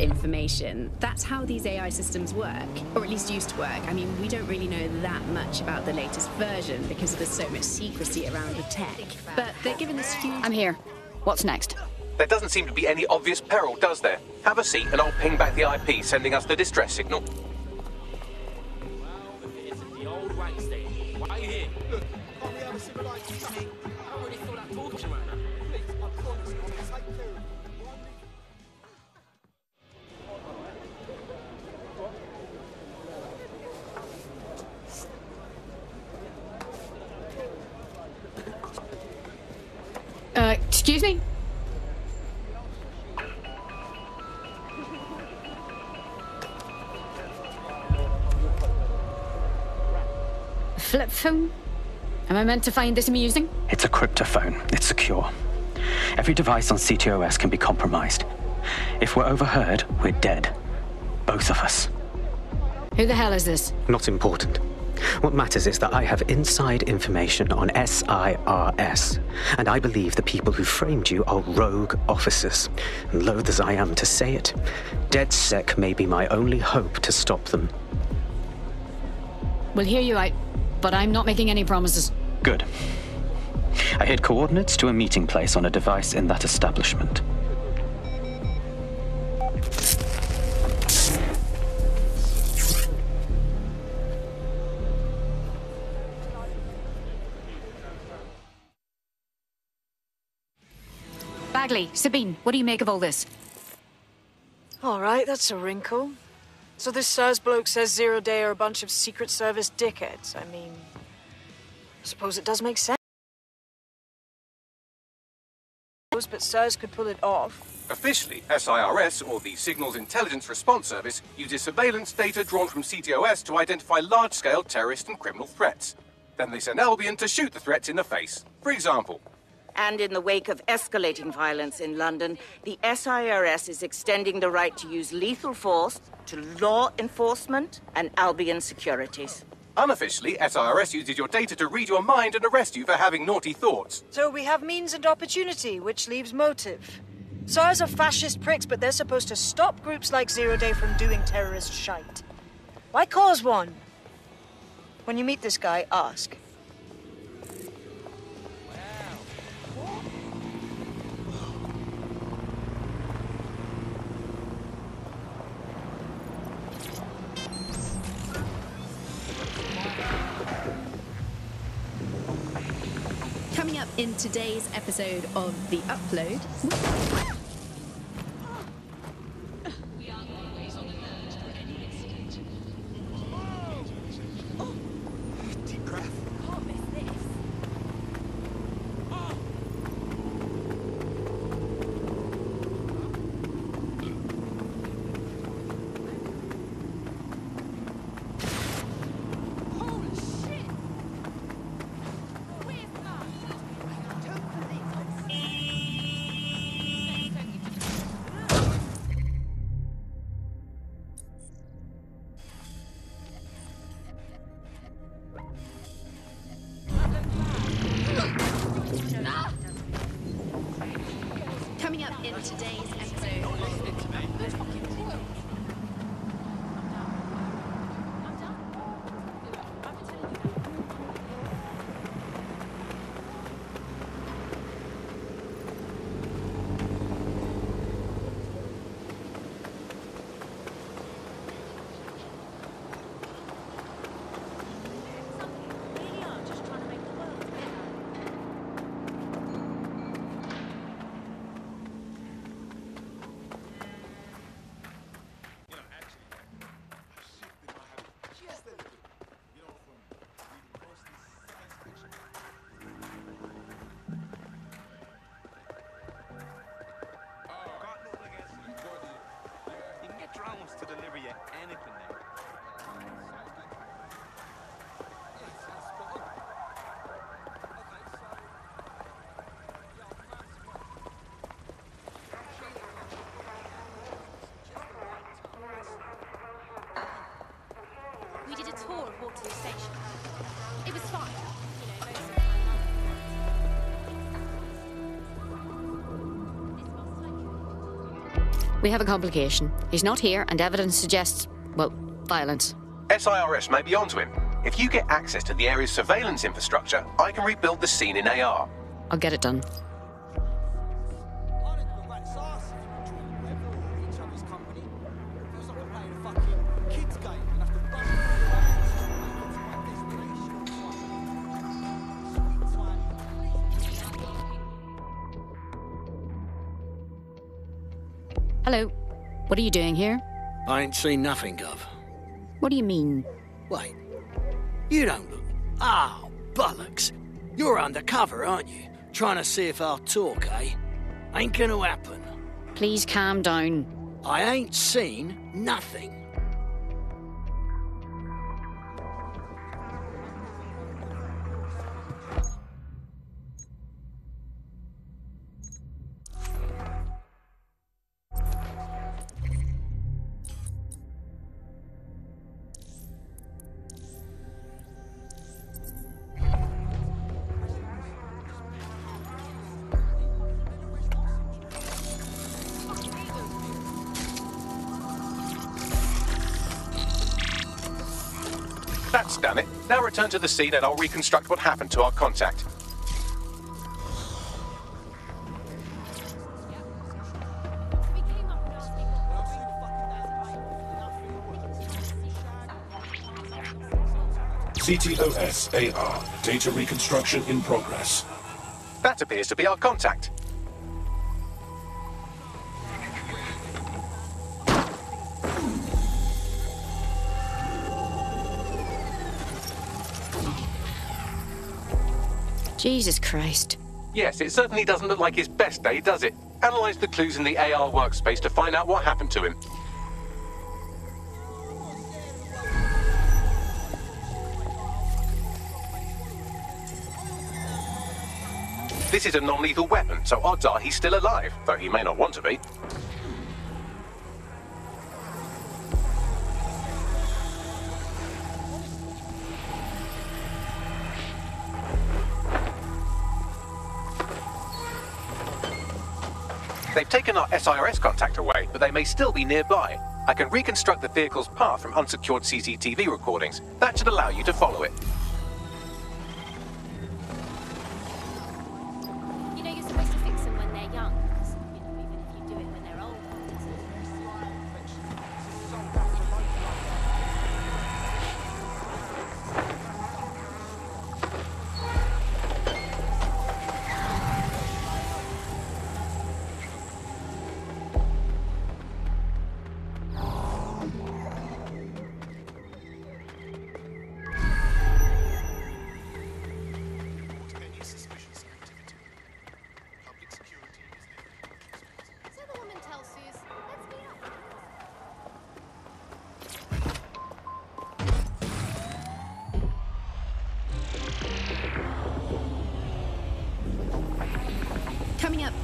information. That's how these AI systems work, or at least used to work. I mean, we don't really know that much about the latest version because there's so much secrecy around the tech. But they're giving us huge. I'm here. What's next? There doesn't seem to be any obvious peril, does there? Have a seat and I'll ping back the IP, sending us the distress signal. Uh, excuse me? Flip phone? Am I meant to find this amusing? It's a cryptophone. It's secure. Every device on CTOS can be compromised. If we're overheard, we're dead. Both of us. Who the hell is this? Not important. What matters is that I have inside information on SIRS, and I believe the people who framed you are rogue officers. And loath as I am to say it, DedSec may be my only hope to stop them. We'll hear you out, but I'm not making any promises. Good. I hid coordinates to a meeting place on a device in that establishment. Bagley, Sabine, what do you make of all this? All right, that's a wrinkle. So this SIRS bloke says Zero Day are a bunch of Secret Service dickheads. I mean, I suppose it does make sense. But SIRS could pull it off. Officially, SIRS, or the Signals Intelligence Response Service, uses surveillance data drawn from CTOS to identify large-scale terrorist and criminal threats. Then they send Albion to shoot the threats in the face. For example, And in the wake of escalating violence in London, the SIRS is extending the right to use lethal force to law enforcement and Albion securities. unofficially, SIRS uses your data to read your mind and arrest you for having naughty thoughts. So we have means and opportunity, which leaves motive. SIRS are fascist pricks, but they're supposed to stop groups like Zero Day from doing terrorist shite. Why cause one? When you meet this guy, ask. In today's episode of The Upload. To deliver you anything now. We have a complication. He's not here, and evidence suggests, well, violence. SIRS may be onto him. If you get access to the area's surveillance infrastructure, I can rebuild the scene in AR. I'll get it done. Hello. What are you doing here? I ain't seen nothing, Gov. What do you mean? Wait. You don't look. Oh, bollocks. You're undercover, aren't you? Trying to see if I'll talk, eh? Ain't gonna happen. Please calm down. I ain't seen nothing. That's done it. Now return to the scene and I'll reconstruct what happened to our contact. We came up and asked me CTOS AR. Data reconstruction in progress. That appears to be our contact. Jesus Christ. Yes, it certainly doesn't look like his best day, does it? Analyze the clues in the AR workspace to find out what happened to him. This is a non-lethal weapon, so odds are he's still alive, though he may not want to be. They've taken our SIRS contact away, but they may still be nearby. I can reconstruct the vehicle's path from unsecured CCTV recordings. That should allow you to follow it.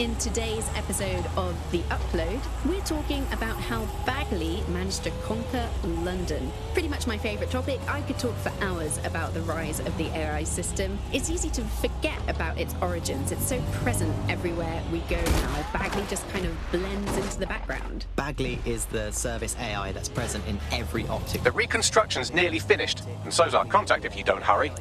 In today's episode of The Upload, we're talking about how Bagley managed to conquer London. Pretty much my favourite topic. I could talk for hours about the rise of the AI system. It's easy to forget about its origins, it's so present everywhere we go now. Bagley just kind of blends into the background. Bagley is the service AI that's present in every Optik. The reconstruction's nearly finished, and so's our contact if you don't hurry.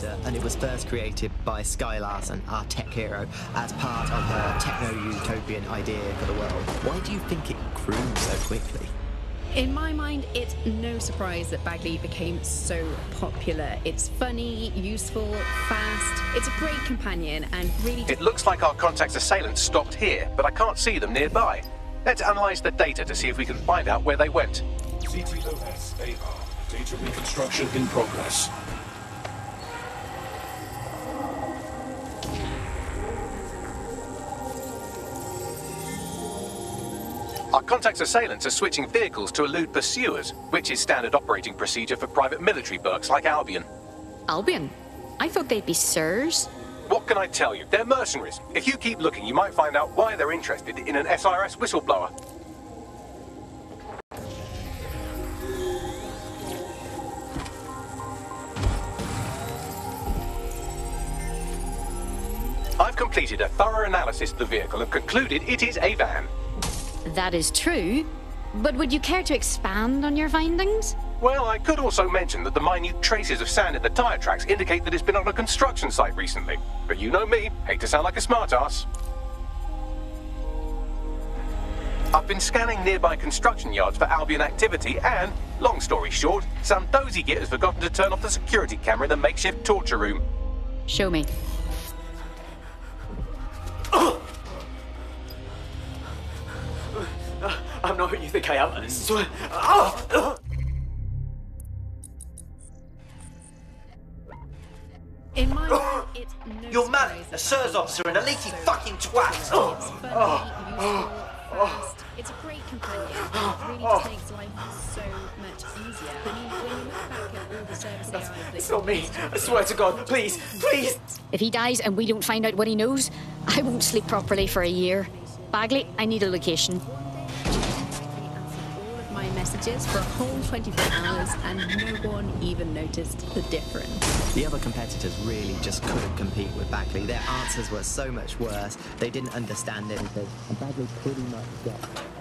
Command and it was first created by Skye Larsen, our tech hero, as part of her techno-utopian idea for the world. Why do you think it grew so quickly? In my mind, it's no surprise that Bagley became so popular. It's funny, useful, fast. It's a great companion and really It looks like our contact's assailants stopped here, but I can't see them nearby. Let's analyze the data to see if we can find out where they went. CTOS AR. Data reconstruction in progress. Our contact's assailants are switching vehicles to elude pursuers, which is standard operating procedure for private military burks like Albion. Albion? I thought they'd be SIRS. What can I tell you? They're mercenaries. If you keep looking, you might find out why they're interested in an SIRS whistleblower. I've completed a thorough analysis of the vehicle and concluded it is a van. That is true. But would you care to expand on your findings? Well, I could also mention that the minute traces of sand in the tire tracks indicate that it's been on a construction site recently. But you know me, hate to sound like a smartass. I've been scanning nearby construction yards for Albion activity and, long story short, some dozy git has forgotten to turn off the security camera in the makeshift torture room. Show me. I'm not who you think I am, I swear. Oh! In my mind, oh, it's no You're mad. A that SIRS officer and a leaky fucking twat. It's oh, funny, useful, oh, fast. It's a great companion. It really just makes life so much easier. I mean, when you look back at all the service AI It's not me. I swear to God. Please, please. If he dies and we don't find out what he knows, I won't sleep properly for a year. Bagley, I need a location. All of my messages for a whole 24 hours and no one even noticed the difference. The other competitors really just couldn't compete with Bagley. Their answers were so much worse. They didn't understand anything. And Bagley pretty much got